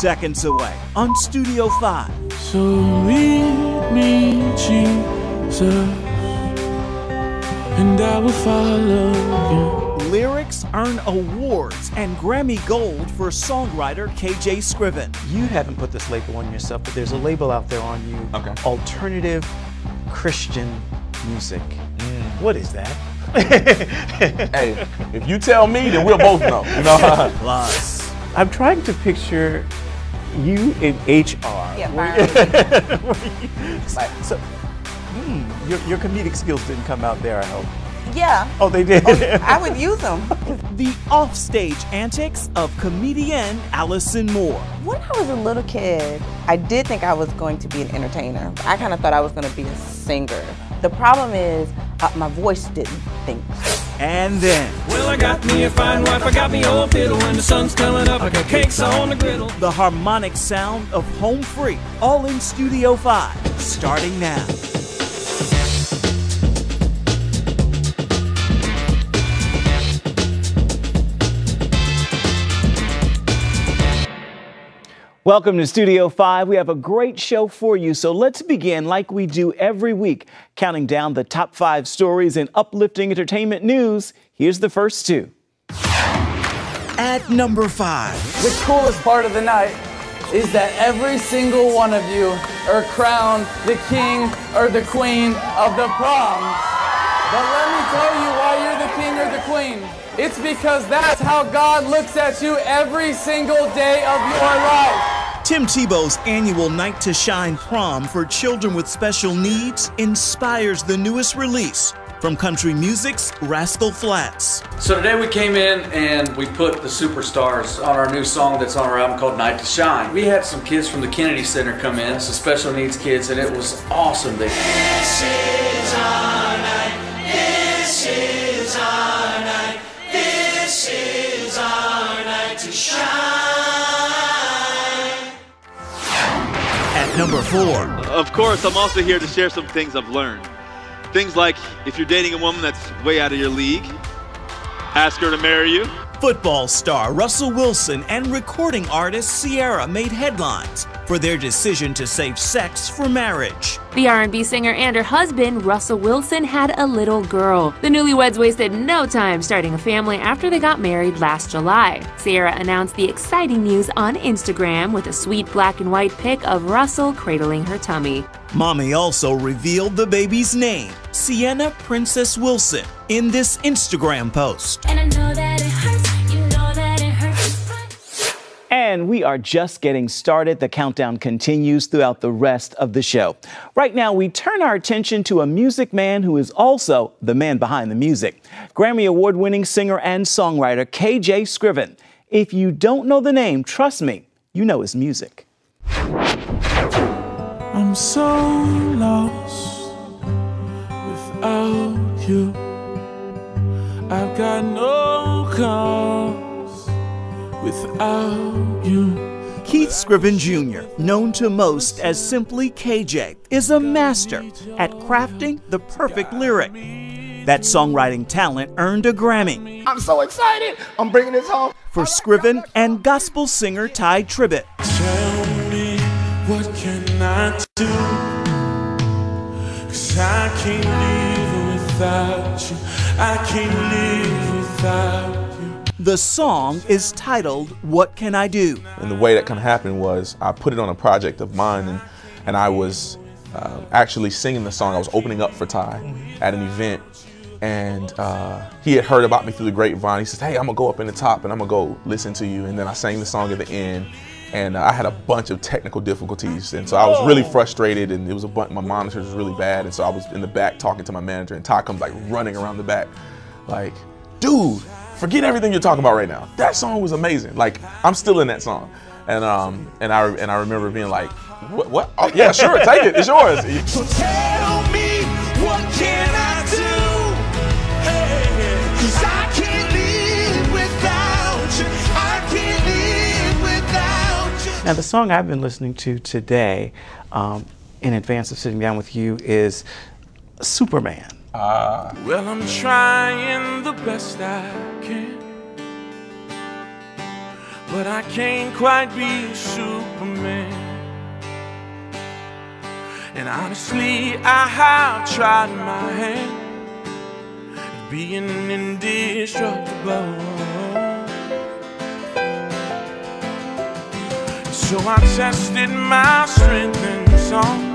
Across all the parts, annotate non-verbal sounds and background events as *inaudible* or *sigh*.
Seconds away on Studio 5. So lead me, Jesus, and I will follow you. Lyrics earn awards and Grammy Gold for songwriter KJ Scriven. You haven't put this label on yourself, but there's a label out there on you. Okay. Alternative Christian music. Mm. What is that? hey, if you tell me, then we'll both know. You know? *laughs* Plus, I'm trying to picture you in HR. Yeah, Like, *laughs* so, hmm, your, your comedic skills didn't come out there, I hope. yeah. Oh, they did. I would use them. *laughs* the offstage antics of comedian Allison Moore. When I was a little kid, I did think I was going to be an entertainer. I kind of thought I was going to be a singer. The problem is, uh, my voice didn't think. And then Well, I got me a fine wife, I got me old fiddle. When the sun's coming up, I got cakes on the griddle. the harmonic sound of Home Free, all in Studio 5, starting now. Welcome to Studio 5. We have a great show for you, so let's begin like we do every week, counting down the top five stories in uplifting entertainment news. Here's the first two. At number 5, The coolest part of the night is that every single one of you are crowned the king or the queen of the prom. But let me tell you why you're the king or the queen. It's because that's how God looks at you every single day of your life. Tim Tebow's annual Night to Shine prom for children with special needs inspires the newest release from country music's Rascal Flatts. So today we came in and we put the superstars on our new song that's on our album called Night to Shine. We had some kids from the Kennedy Center come in, some special needs kids, and it was awesome. They number 4, Of course, I'm also here to share some things I've learned. Things like if you're dating a woman that's way out of your league, ask her to marry you. football star Russell Wilson and recording artist Ciara made headlines for their decision to save sex for marriage. The R&B singer and her husband, Russell Wilson, had a little girl. The newlyweds wasted no time starting a family after they got married last July. Ciara announced the exciting news on Instagram with a sweet black and white pic of Russell cradling her tummy. Mommy also revealed the baby's name, Sienna Princess Wilson, in this Instagram post. And we are just getting started. The countdown continues throughout the rest of the show. Right now, we turn our attention to a music man who is also the man behind the music Grammy Award winning singer and songwriter KJ Scriven. If you don't know the name, trust me, you know his music. I'm so lost without you. I've got no cause without you. Keith Scriven Jr., known to most as simply KJ, is a master at crafting the perfect lyric. That songwriting talent earned a Grammy I'm so excited. I'm bringing this home. for Scriven and gospel singer Tye Tribbett. Tell me what can I do? Cause I can't live without you. I can't live without you. The song is titled What Can I Do? And the way that kind of happened was I put it on a project of mine, and, and I was um, actually singing the song. I was opening up for Tye at an event, and uh, he had heard about me through the grapevine. He says, "Hey, I'm gonna go up in the top, and I'm gonna go listen to you." And then I sang the song at the end, and uh, I had a bunch of technical difficulties, and so I was really frustrated, and it was a bunch. My monitor was really bad, and so I was in the back talking to my manager, and Tye comes like running around the back, like, "Dude." Forget everything you're talking about right now. That song was amazing. Like I'm still in that song, and um and I and I remember being like, what? what? Oh, yeah, sure, take it. It's yours. So tell me what can I do? Hey, Cause I can't live without you. I can't live without you. Now, the song I've been listening to today, um, in advance of sitting down with you, is Superman. Ah. Well, I'm trying the best I can. but I can't quite be Superman. And honestly, I have tried my hand at being indestructible. So I tested my strength in song.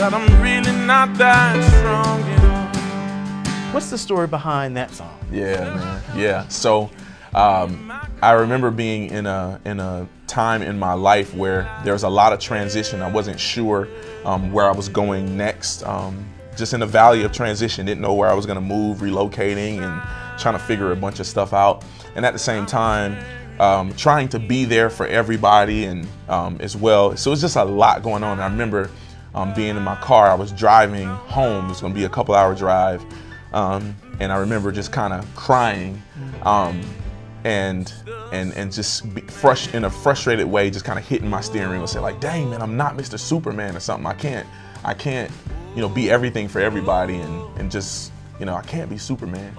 That I'm really not that strong at all. What's the story behind that song? Yeah, man. Yeah. So um, I remember being in a in a time in my life where there was a lot of transition. I wasn't sure um, where I was going next. Um, just in a valley of transition, didn't know where I was going to move, relocating, and trying to figure a bunch of stuff out. And at the same time, um, trying to be there for everybody and um, as well. So it was just a lot going on. I remember um, being in my car. I was driving home. It was going to be a couple hour drive. Um, and I remember just kind of crying um, and and and just frust- in a frustrated way, just kind of hitting my steering wheel and say like, "Dang man, I'm not Mr. Superman or something. I can't, I can't, you know, be everything for everybody and and just, you know, I can't be Superman."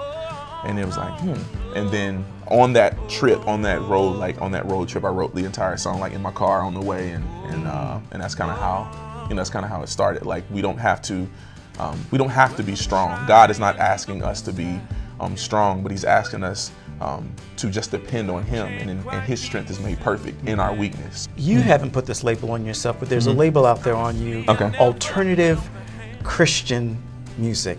And it was like, hmm. And then on that trip, on that road, like on that road trip, I wrote the entire song like in my car on the way, and and uh, and that's kind of how, you know, that's kind of how it started. Like we don't have to, um, we don't have to be strong. God is not asking us to be um, strong, but He's asking us um, to just depend on Him, and, and His strength is made perfect in our weakness. You haven't put this label on yourself, but there's a label out there on you. Okay. Alternative Christian music.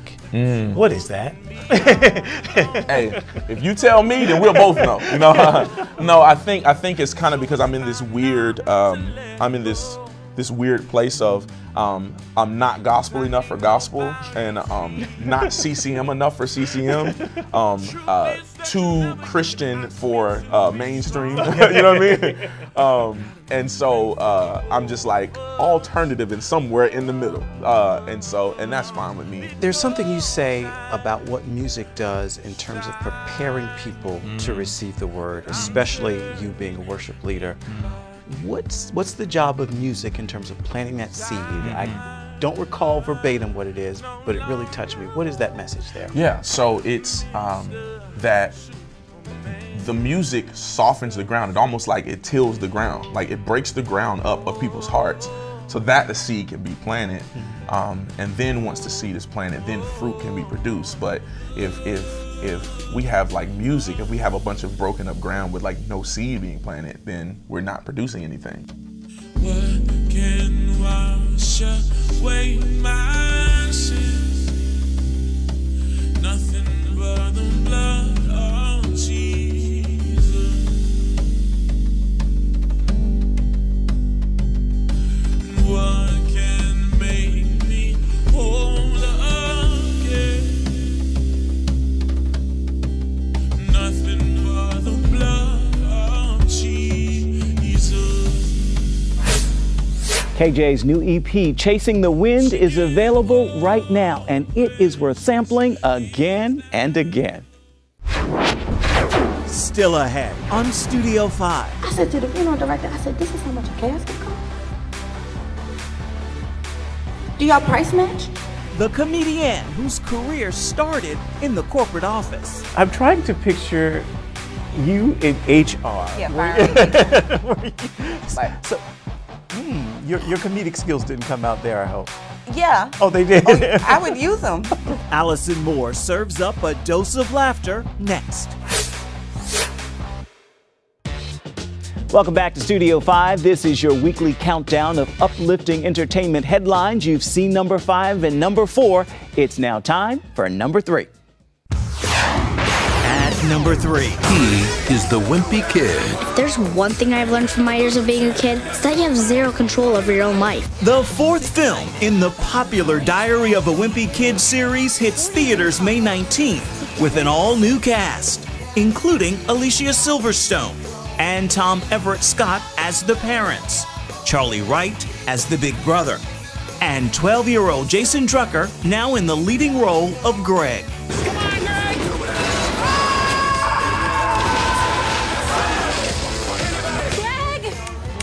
What is that? *laughs* hey, if you tell me, then we'll both know. You know, *laughs* no, I think I think it's kind of because I'm in this weird, um, I'm in this this weird place of um, I'm not gospel enough for gospel and um, not *laughs* CCM enough for CCM. Um, uh, too Christian for uh, mainstream. *laughs* you know what I mean? Um, and so uh, I'm just like alternative and somewhere in the middle. Uh, and so and that's fine with me. There's something you say about what music does in terms of preparing people to receive the word, especially you being a worship leader. What's what's the job of music in terms of planting that seed? I don't recall verbatim what it is, but it really touched me. What is that message there? Yeah, so it's um, that the music softens the ground. It almost like it tills the ground, like it breaks the ground up of people's hearts, so that the seed can be planted. Um, and then once the seed is planted, then fruit can be produced. But if if if we have like music, if we have a bunch of broken up ground with like no seed being planted, then we're not producing anything. KJ's new EP, Chasing the Wind, is available right now, and it is worth sampling again and again. Still ahead on Studio 5. I said to the funeral director, I said, this is how much a casket costs? Do y'all price match? The comedian whose career started in the corporate office. I'm trying to picture you in HR. Yeah, Were fine. *laughs* so, your, your comedic skills didn't come out there, I hope. Yeah. Oh, they did. Oh, I would use them. *laughs* Allison Moore serves up a dose of laughter next. Welcome back to Studio 5. This is your weekly countdown of uplifting entertainment headlines. You've seen number 5 and number 4. It's now time for number 3. At number 3. He is the wimpy kid. If there's one thing I've learned from my years of being a kid, it's that you have zero control over your own life. The fourth film in the popular Diary of a Wimpy Kid series hits theaters May 19th with an all new cast, including Alicia Silverstone and Tom Everett Scott as the parents, Charlie Wright as the big brother, and 12 year old Jason Drucker now in the leading role of Greg.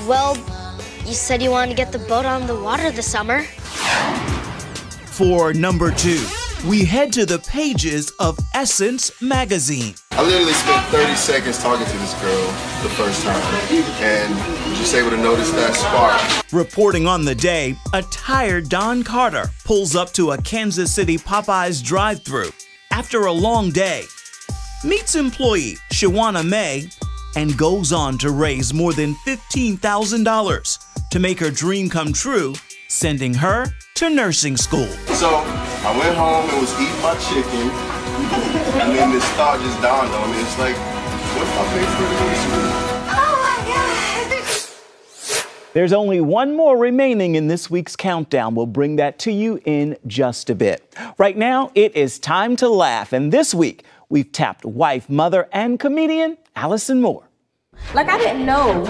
Well, you said you wanted to get the boat on the water this summer. For number two, we head to the pages of Essence magazine. I literally spent 30 seconds talking to this girl the first time, and just able to notice that spark. Reporting on the day, a tired Don Carter pulls up to a Kansas City Popeyes drive through after a long day, meets employee Shawana May, and goes on to raise more than $15,000 to make her dream come true, sending her to nursing school. So I went home and was eating my chicken, and then this thought just dawned on me. It's like, what if I pay for it oh, nursing? There's only one more remaining in this week's countdown. We'll bring that to you in just a bit. Right now, it is time to laugh. And this week, we've tapped wife, mother, and comedian Allison Moore. Like I didn't know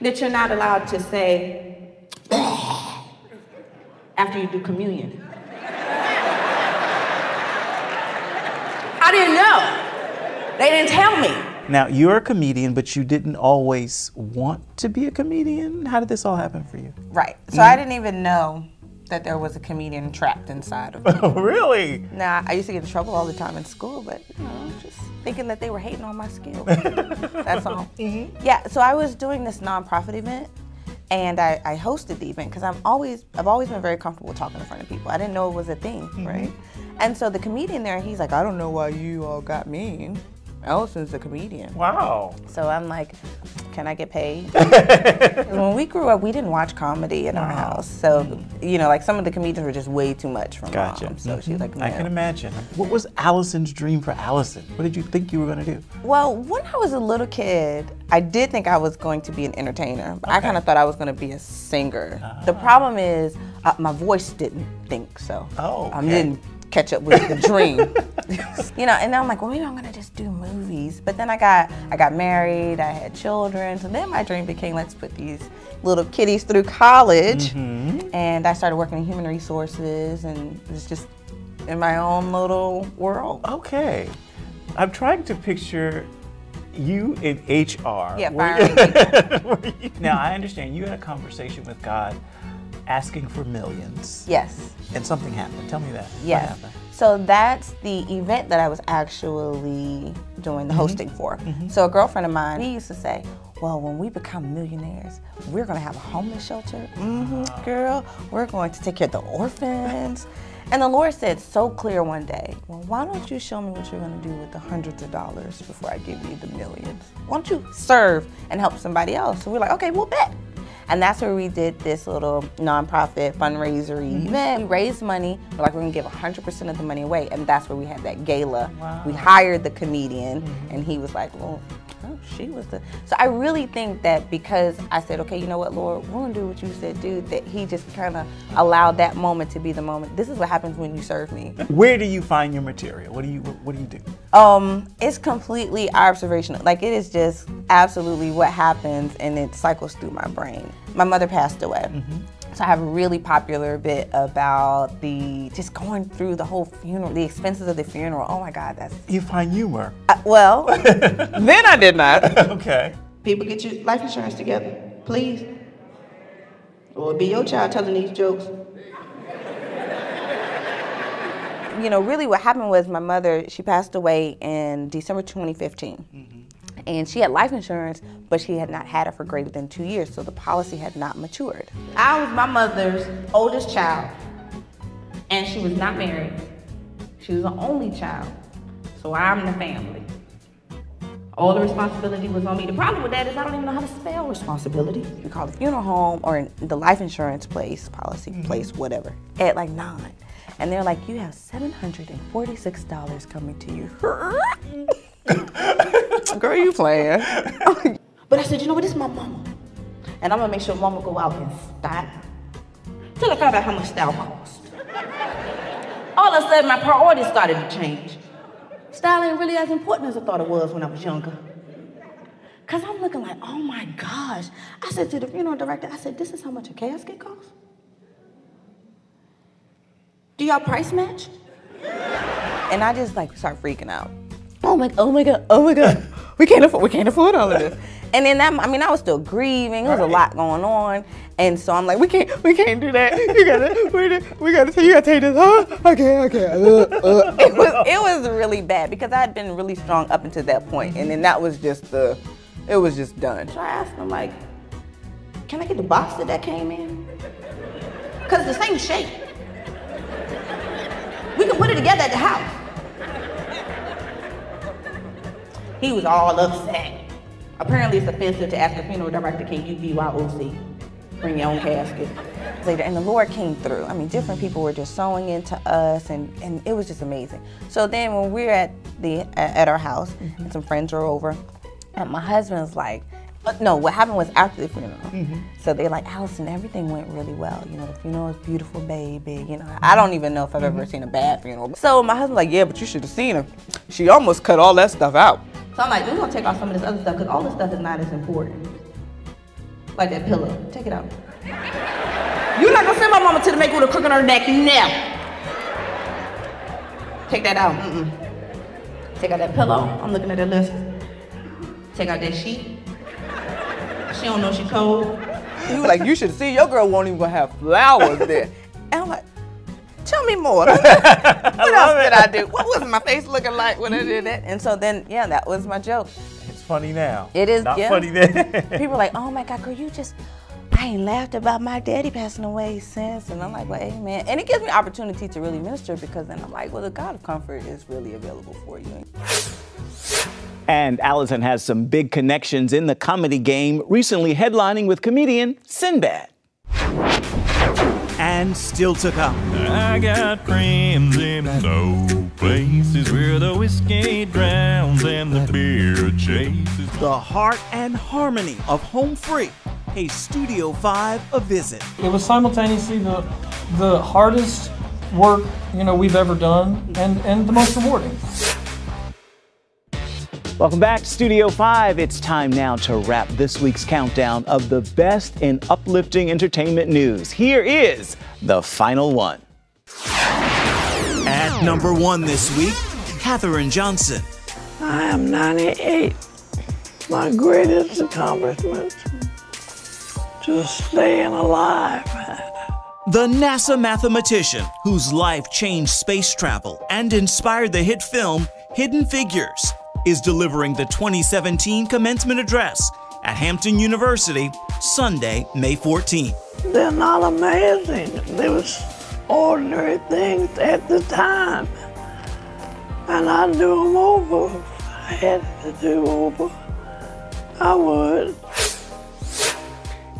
that you're not allowed to say *clears throat* after you do communion. I didn't know. They didn't tell me. Now, you're a comedian, but you didn't always want to be a comedian. How did this all happen for you? Right. So mm-hmm. I didn't even know that there was a comedian trapped inside of *laughs* me. Oh, really? Nah, I used to get in trouble all the time in school, but you know, just thinking that they were hating on my skills. *laughs* That's all. Mm-hmm. Yeah. So I was doing this nonprofit event, and I, I hosted the event because I'm always I've always been very comfortable talking in front of people. I didn't know it was a thing, mm-hmm. right? And so the comedian there, he's like, I don't know why you all got me. Allison's a comedian. Wow. So I'm like, can I get paid? *laughs* when we grew up, we didn't watch comedy in our house. So, you know, like some of the comedians were just way too much for Gotcha. mom. So she's like, I can imagine. What was Allison's dream for Allison? What did you think you were going to do? Well, when I was a little kid, I did think I was going to be an entertainer. But I kind of thought I was going to be a singer. The problem is, uh, my voice didn't think so. Oh, I okay. didn't catch up with the dream. *laughs* you know, and then I'm like, well, maybe I'm gonna just do movies. But then I got, I got married, I had children. So then my dream became, let's put these little kiddies through college. Mm-hmm. And I started working in human resources, and it was just in my own little world. Okay. I'm trying to picture you in HR. Yeah, Were firing *laughs* Were you- now, I understand you had a conversation with God asking for millions. Yes. And something happened. Tell me that. What Yes. happened? So that's the event that I was actually doing the mm-hmm. hosting for. Mm-hmm. So a girlfriend of mine, he used to say, well, when we become millionaires, we're gonna have a homeless shelter. Mm-hmm, uh-huh. girl, we're going to take care of the orphans. And the Lord said so clear one day, well, why don't you show me what you're gonna do with the hundreds of dollars before I give you the millions? Why don't you serve and help somebody else? So we're like, okay, we'll bet. And that's where we did this little nonprofit fundraiser event. We raised money. We're like, we're gonna give 100% of the money away. And that's where we had that gala. We hired the comedian, and he was like, well, oh, she was the. So I really think that because I said, okay, you know what, Lord, we're gonna do what you said, do, that he just kind of allowed that moment to be the moment. This is what happens when you serve me. Where do you find your material? What do you What do you do? Um, it's completely observational. Like it is just absolutely what happens and it cycles through my brain. My mother passed away. So I have a really popular bit about the just going through the whole funeral, the expenses of the funeral. Oh my God, that's You find humor. uh, well. *laughs* then I did not. okay. People get your life insurance together, please. Or it'll be your child telling these jokes. you know, really what happened was my mother, she passed away in December 2015. And she had life insurance, but she had not had it for greater than two years, so the policy had not matured. I was my mother's oldest child, and she was not married. She was the only child, so I'm the family. All the responsibility was on me. The problem with that is I don't even know how to spell responsibility. We call the funeral home or the life insurance place, policy mm-hmm. place, whatever, at like nine. And they're like, you have $746 coming to you. *laughs* *laughs* Girl, you playing. *laughs* But I said, you know what, this is my mama. And I'm gonna make sure mama go out and style. Till I found out how much style cost. All of a sudden, my priorities started to change. Style ain't really as important as I thought it was when I was younger. Cause I'm looking like, oh my gosh. I said to the funeral director, I said, this is how much a casket costs? Do y'all price match? And I just like start freaking out. Oh my, oh my God, oh my God. *laughs* we can't afford we can't afford all of this. *laughs* And then that I mean I was still grieving. There was a lot going on. And so I'm like, we can't we can't do that. You gotta *laughs* we, we gotta you gotta take this, huh? Okay, okay. Uh, uh. It was it was really bad because I had been really strong up until that point, and then that was just the it was just done. So I asked him like, can I get the box that that came in? Cause it's the same shape. We can put it together at the house. He was all upset. Apparently it's offensive to ask a funeral director, can you BYOC? Bring your own casket. Later, and the Lord came through. I mean, different people were just sewing into us, and, and it was just amazing. So then when we were at the at our house, mm-hmm. and some friends were over, and my husband was like, no, what happened was after the funeral. Mm-hmm. So they're like, Allison, everything went really well. You know, the funeral was beautiful, baby. You know, I don't even know if I've ever mm-hmm. seen a bad funeral. So my husband's like, yeah, but you should have seen her. She almost cut all that stuff out. So I'm like, we're gonna take off some of this other stuff because all this stuff is not as important. Like that pillow, take it out. You're not gonna send my mama to the make with a crook on her neck, never. Take that out. Mm-mm. Take out that pillow. I'm looking at the list. Take out that sheet. She don't know she cold. He was like, you should see your girl won't even have flowers there. And I'm like, tell me more. *laughs* what else did I do? What was my face looking like when I did that? And so then, yeah, that was my joke. It's funny now. It is Not yeah. funny then. *laughs* People are like, oh my God, girl, you just, I ain't laughed about my daddy passing away since. And I'm like, well, amen. And it gives me opportunity to really minister because then I'm like, well, the God of comfort is really available for you. And Allison has some big connections in the comedy game, recently headlining with comedian Sinbad. And still to come. I got friends in low places where the whiskey drowns and the beer chases. The heart and harmony of Home Free pays Studio 5 a visit. It was simultaneously the the hardest work you know we've ever done and and the most rewarding. Welcome back to Studio 5. It's time now to wrap this week's countdown of the best in uplifting entertainment news. Here is the final one. At number one this week, Katherine Johnson. I am 98. My greatest accomplishment just staying alive. The NASA mathematician whose life changed space travel and inspired the hit film Hidden Figures is delivering the 2017 commencement address at Hampton University Sunday, May 14th. They're not amazing. They was ordinary things at the time. And I'd do them over. If I had to do over. I would.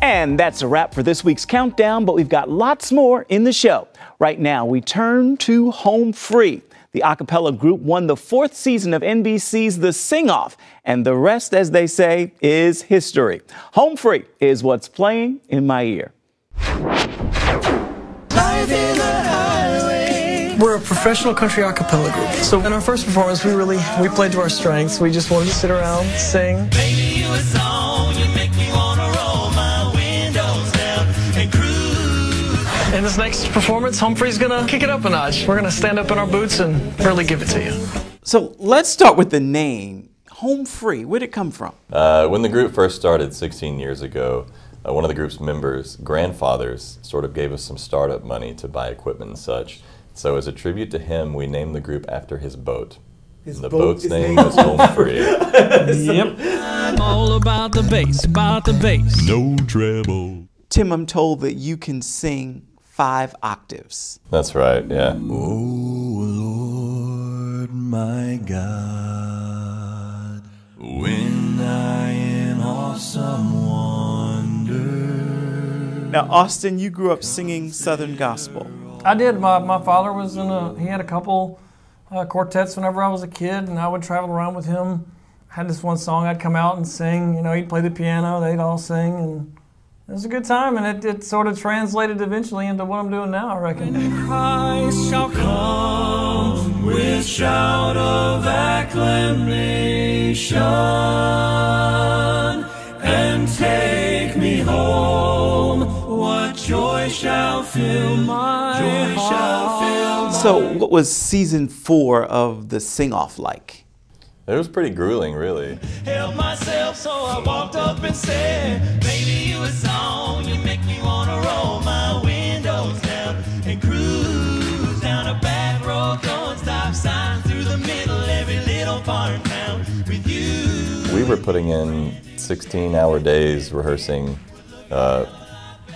And that's a wrap for this week's countdown, but we've got lots more in the show. Right now, we turn to Home Free. The a cappella group won the fourth season of NBC's The Sing Off, and the rest, as they say, is history. Home Free is what's playing in my ear. We're a professional country a cappella group. So in our first performance, we really we played to our strengths. We just wanted to sit around, sing. In this next performance, Home Free's gonna kick it up a notch. We're gonna stand up in our boots and really give it to you. So let's start with the name Home Free. Where'd it come from? Uh, when the group first started 16 years ago, uh, one of the group's members' grandfathers sort of gave us some startup money to buy equipment and such. So, as a tribute to him, we named the group after his boat. His the boat boat's name named- was Home Free. yep. I'm all about the bass, about the bass. No treble. Tim, I'm told that you can sing five octaves. That's right, yeah. Lord my God, when I in awesome wonder. Now, Austin, you grew up singing Southern gospel. I did. My, my father was in a, he had a couple uh, quartets whenever I was a kid, and I would travel around with him. I had this one song I'd come out and sing. You know, he'd play the piano, they'd all sing, and it was a good time, and it, it sort of translated eventually into what I'm doing now, I reckon. Christ shall come with shout of acclamation and take me home. What joy shall fill my joy shall fill my So, what was season four of the Sing Off like? It was pretty grueling, really. Help myself, so I walked up and said, Baby, you a song, you make me wanna roll my windows down and cruise down a back road, going stop signs through the middle, every little farm town with you. We were putting in 16 hour days rehearsing uh,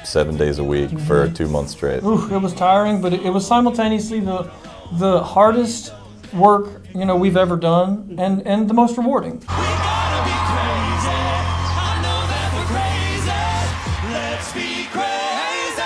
seven days a week for Mhm. two months straight. Ooh, it was tiring, but it, it was simultaneously the the hardest work you know we've ever done, and and the most rewarding. Let's be crazy.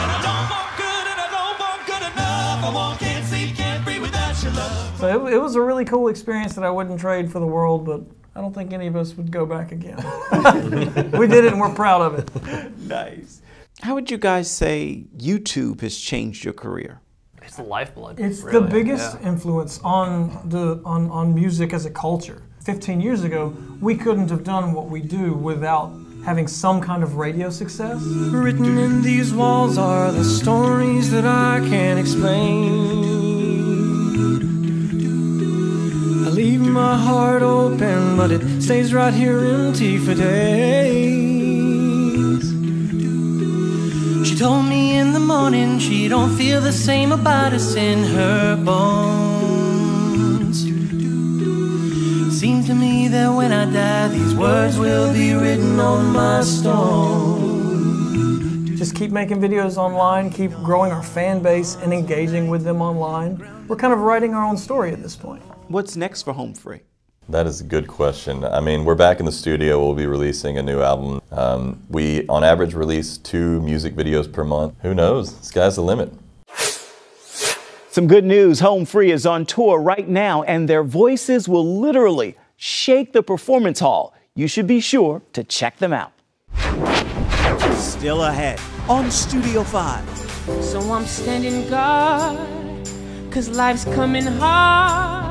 And I don't want good and I don't want good enough. I want, can't see, can't breathe without your love. So it, it was a really cool experience that I wouldn't trade for the world, but I don't think any of us would go back again. *laughs* we did it, and we're proud of it. nice. How would you guys say YouTube has changed your career? It's the lifeblood. It's really. the biggest Yeah. influence on the on, on music as a culture. 15 years ago, we couldn't have done what we do without having some kind of radio success. Written in these walls are the stories that I can't explain. I leave my heart open, but it stays right here empty for days. She told me in the morning she don't feel the same about us in her bones. It seemed to me that when I die, these words will be written on my stone. Just keep making videos online, keep growing our fan base and engaging with them online. We're kind of writing our own story at this point. What's next for Home Free? That is a good question. I mean, we're back in the studio. We'll be releasing a new album. Um, we, on average, release two music videos per month. Who knows? Sky's the limit. Some good news Home Free is on tour right now, and their voices will literally shake the performance hall. You should be sure to check them out. Still ahead on Studio 5. So I'm standing guard, cause life's coming hard.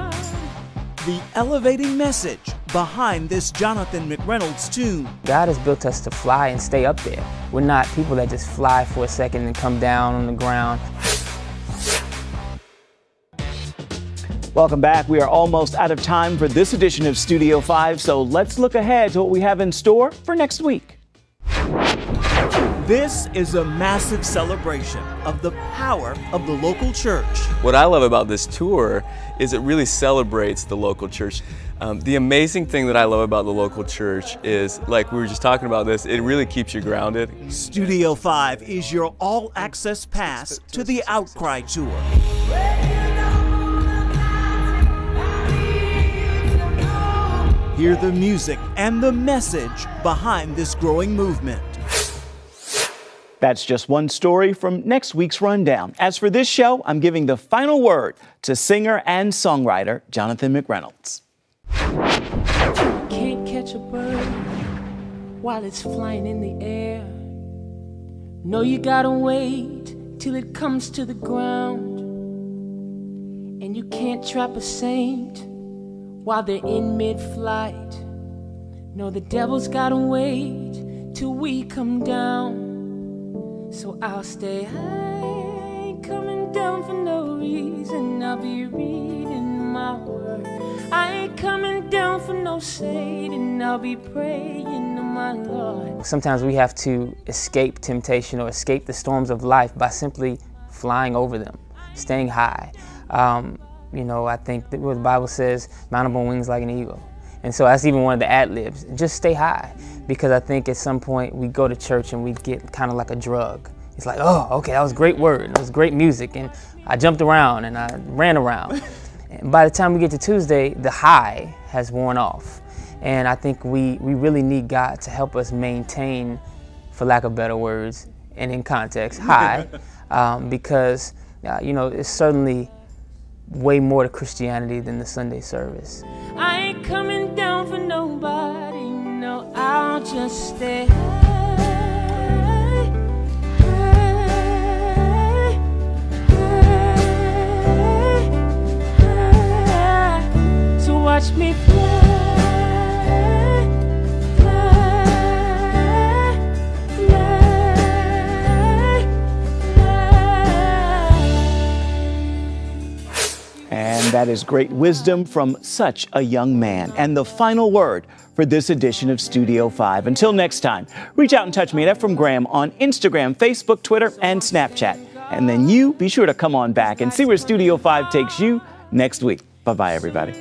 The elevating message behind this Jonathan McReynolds tune. God has built us to fly and stay up there. We're not people that just fly for a second and come down on the ground. Welcome back. We are almost out of time for this edition of Studio 5, so let's look ahead to what we have in store for next week. This is a massive celebration of the power of the local church. What I love about this tour is it really celebrates the local church. Um, the amazing thing that I love about the local church is, like we were just talking about this, it really keeps you grounded. Studio 5 is your all access pass to the Outcry Tour. Hear the music and the message behind this growing movement. That's just one story from next week's rundown. As for this show, I'm giving the final word to singer and songwriter Jonathan McReynolds. Can't catch a bird while it's flying in the air. No, you gotta wait till it comes to the ground. And you can't trap a saint while they're in mid flight. No, the devil's gotta wait till we come down. So I'll stay high, coming down for no reason. I'll be reading my word. I ain't coming down for no Satan. I'll be praying to my Lord. Sometimes we have to escape temptation or escape the storms of life by simply flying over them, staying high. Um, you know, I think that what the Bible says, mount up on wings like an eagle. And so that's even one of the ad libs. Just stay high. Because I think at some point we go to church and we get kind of like a drug. It's like, oh, okay, that was great word. That was great music. And I jumped around and I ran around. *laughs* and by the time we get to Tuesday, the high has worn off. And I think we, we really need God to help us maintain, for lack of better words, and in context, *laughs* high. um, because, uh, you know, it's certainly way more to Christianity than the Sunday service. Just stay. So watch me fly. fly. that is great wisdom from such a young man. And the final word for this edition of Studio 5. Until next time, reach out and touch me at Efrem Graham on Instagram, Facebook, Twitter, and Snapchat. And then you be sure to come on back and see where Studio 5 takes you next week. Bye bye, everybody.